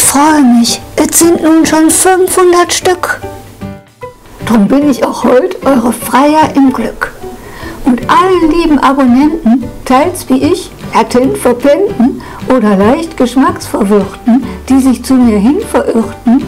freue mich. Es sind nun schon 500 Stück. Drum bin ich auch heute eure Freier im Glück. Und allen lieben Abonnenten, teils wie ich, latent verpennten oder leicht geschmacksverwirrten, die sich zu mir hin verirrten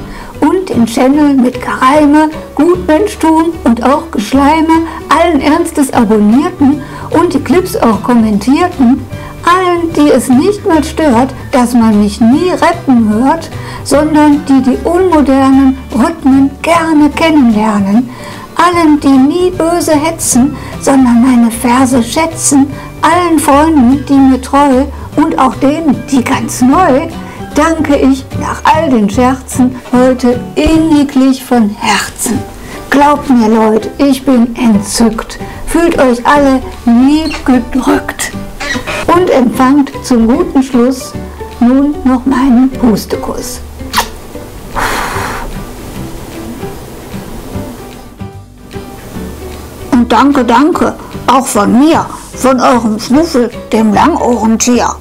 den Channel mit Gereime, Gutmenschtum und auch Geschleime allen Ernstes abonnierten und die Clips auch kommentierten, allen, die es nicht mal stört, dass man mich nie rappen hört, sondern die die unmodernen Rhythmen gerne kennenlernen, allen, die nie böse hetzen, sondern meine Verse schätzen, allen Freunden, die mir treu und auch denen, die ganz neu, danke ich nach all den Scherzen heute inniglich von Herzen. Glaubt mir, Leute, ich bin entzückt. Fühlt euch alle lieb gedrückt und empfangt zum guten Schluss nun noch meinen Pustekuss. Und danke, danke, auch von mir, von eurem Schnuffel, dem Langohrentier.